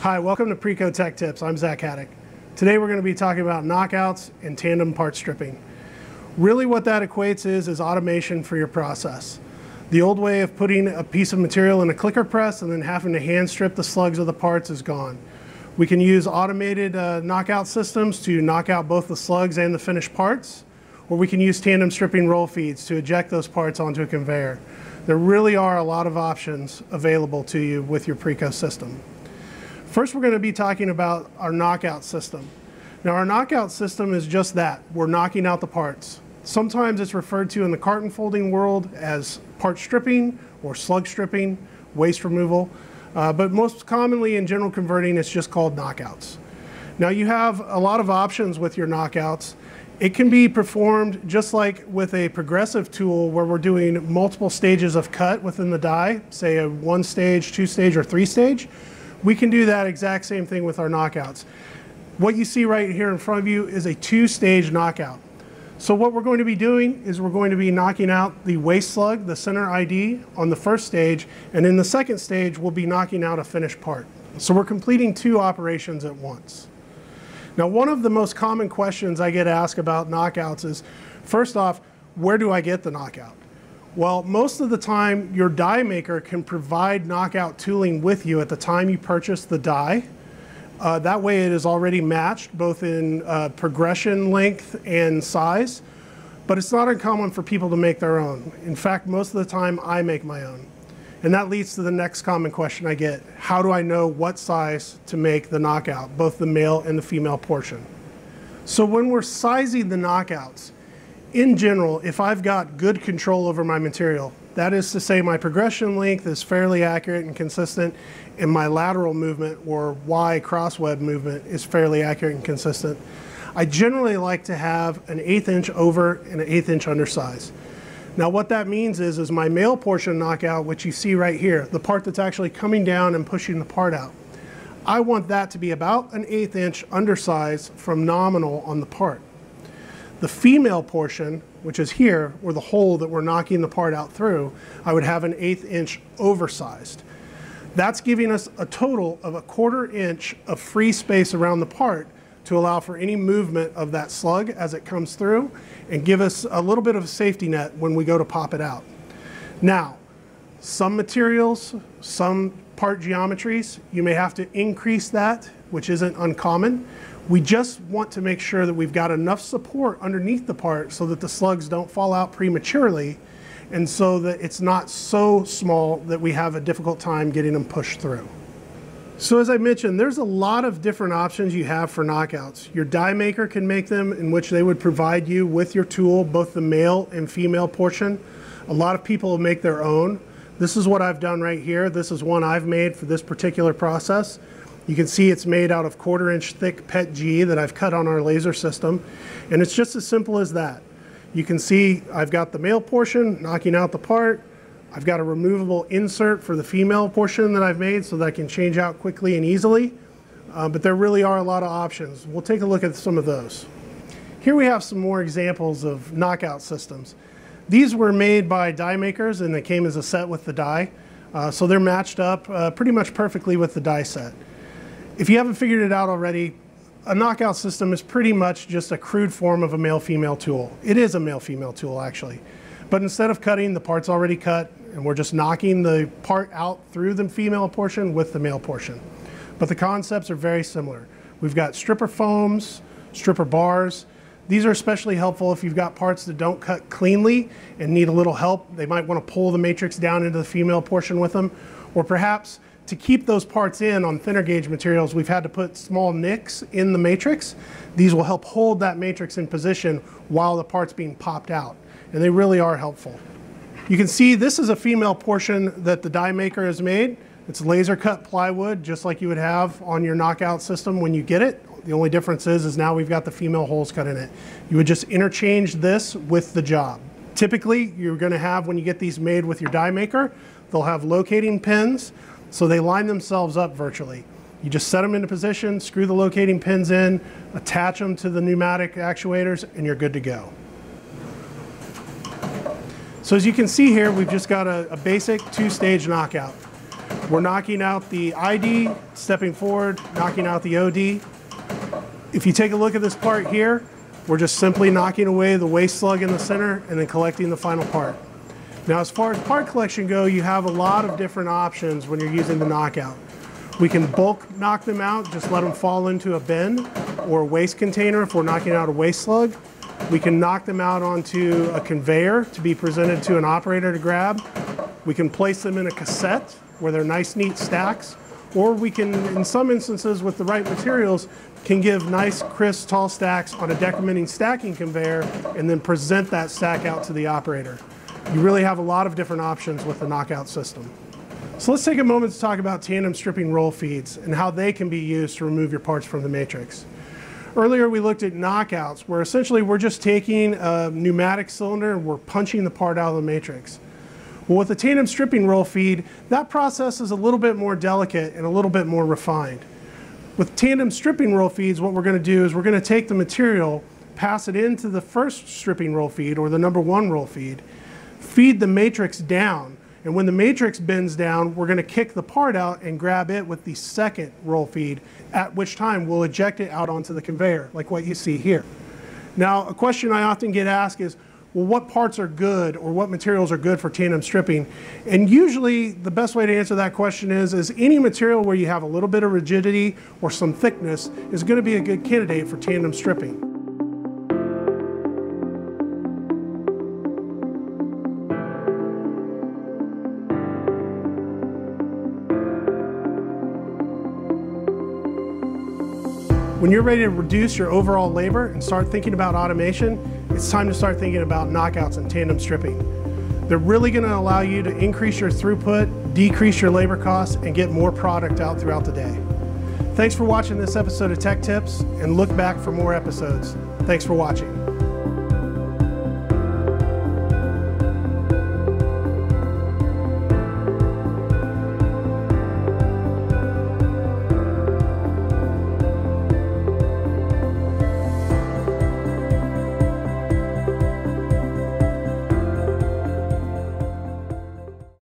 Hi, welcome to Preco Tech Tips. I'm Zach Haddock. Today we're going to be talking about knockouts and tandem part stripping. Really what that equates is, is automation for your process. The old way of putting a piece of material in a clicker press and then having to hand strip the slugs of the parts is gone. We can use automated uh, knockout systems to knock out both the slugs and the finished parts, or we can use tandem stripping roll feeds to eject those parts onto a conveyor. There really are a lot of options available to you with your Preco system. First, we're going to be talking about our knockout system. Now, our knockout system is just that. We're knocking out the parts. Sometimes it's referred to in the carton folding world as part stripping or slug stripping, waste removal. Uh, but most commonly in general converting, it's just called knockouts. Now you have a lot of options with your knockouts. It can be performed just like with a progressive tool where we're doing multiple stages of cut within the die, say a one stage, two stage, or three stage. We can do that exact same thing with our knockouts. What you see right here in front of you is a two stage knockout. So what we're going to be doing is we're going to be knocking out the waste slug, the center ID, on the first stage, and in the second stage, we'll be knocking out a finished part. So we're completing two operations at once. Now, one of the most common questions I get asked about knockouts is, first off, where do I get the knockout? Well, most of the time, your die maker can provide knockout tooling with you at the time you purchase the die. Uh, that way it is already matched both in uh, progression length and size, but it's not uncommon for people to make their own. In fact, most of the time I make my own. And that leads to the next common question I get. How do I know what size to make the knockout, both the male and the female portion? So when we're sizing the knockouts, in general, if I've got good control over my material, that is to say my progression length is fairly accurate and consistent, and my lateral movement or Y crossweb movement is fairly accurate and consistent. I generally like to have an eighth inch over and an eighth inch undersize. Now what that means is, is my male portion knockout, which you see right here, the part that's actually coming down and pushing the part out. I want that to be about an eighth inch undersize from nominal on the part. The female portion, which is here, where the hole that we're knocking the part out through, I would have an eighth inch oversized. That's giving us a total of a quarter inch of free space around the part to allow for any movement of that slug as it comes through and give us a little bit of a safety net when we go to pop it out. Now, some materials, some part geometries, you may have to increase that, which isn't uncommon. We just want to make sure that we've got enough support underneath the part so that the slugs don't fall out prematurely and so that it's not so small that we have a difficult time getting them pushed through. So as I mentioned, there's a lot of different options you have for knockouts. Your die maker can make them in which they would provide you with your tool, both the male and female portion. A lot of people will make their own. This is what I've done right here. This is one I've made for this particular process. You can see it's made out of quarter inch thick PET G that I've cut on our laser system. And it's just as simple as that. You can see I've got the male portion knocking out the part. I've got a removable insert for the female portion that I've made so that I can change out quickly and easily. Uh, but there really are a lot of options. We'll take a look at some of those. Here we have some more examples of knockout systems. These were made by die makers and they came as a set with the die. Uh, so they're matched up uh, pretty much perfectly with the die set. If you haven't figured it out already, a knockout system is pretty much just a crude form of a male-female tool. It is a male-female tool actually. But instead of cutting, the part's already cut and we're just knocking the part out through the female portion with the male portion. But the concepts are very similar. We've got stripper foams, stripper bars. These are especially helpful if you've got parts that don't cut cleanly and need a little help. They might want to pull the matrix down into the female portion with them. Or perhaps to keep those parts in on thinner gauge materials, we've had to put small nicks in the matrix. These will help hold that matrix in position while the part's being popped out. And they really are helpful. You can see this is a female portion that the die maker has made. It's laser cut plywood, just like you would have on your knockout system when you get it. The only difference is, is now we've got the female holes cut in it. You would just interchange this with the job. Typically, you're gonna have, when you get these made with your die maker, they'll have locating pins so they line themselves up virtually. You just set them into position, screw the locating pins in, attach them to the pneumatic actuators, and you're good to go. So as you can see here, we've just got a, a basic two-stage knockout. We're knocking out the ID, stepping forward, knocking out the OD. If you take a look at this part here, we're just simply knocking away the waste slug in the center and then collecting the final part. Now as far as part collection go, you have a lot of different options when you're using the knockout. We can bulk knock them out, just let them fall into a bin or a waste container if we're knocking out a waste slug. We can knock them out onto a conveyor to be presented to an operator to grab. We can place them in a cassette where they're nice, neat stacks. Or we can, in some instances with the right materials, can give nice, crisp, tall stacks on a decrementing stacking conveyor and then present that stack out to the operator. You really have a lot of different options with the knockout system. So let's take a moment to talk about tandem stripping roll feeds and how they can be used to remove your parts from the matrix. Earlier we looked at knockouts where essentially we're just taking a pneumatic cylinder and we're punching the part out of the matrix. Well, with the tandem stripping roll feed, that process is a little bit more delicate and a little bit more refined. With tandem stripping roll feeds, what we're going to do is we're going to take the material, pass it into the first stripping roll feed or the number one roll feed, feed the matrix down, and when the matrix bends down, we're going to kick the part out and grab it with the second roll feed, at which time we'll eject it out onto the conveyor, like what you see here. Now, a question I often get asked is, well, what parts are good or what materials are good for tandem stripping? And usually the best way to answer that question is, is any material where you have a little bit of rigidity or some thickness is going to be a good candidate for tandem stripping. When you're ready to reduce your overall labor and start thinking about automation, it's time to start thinking about knockouts and tandem stripping. They're really going to allow you to increase your throughput, decrease your labor costs, and get more product out throughout the day. Thanks for watching this episode of Tech Tips, and look back for more episodes. Thanks for watching.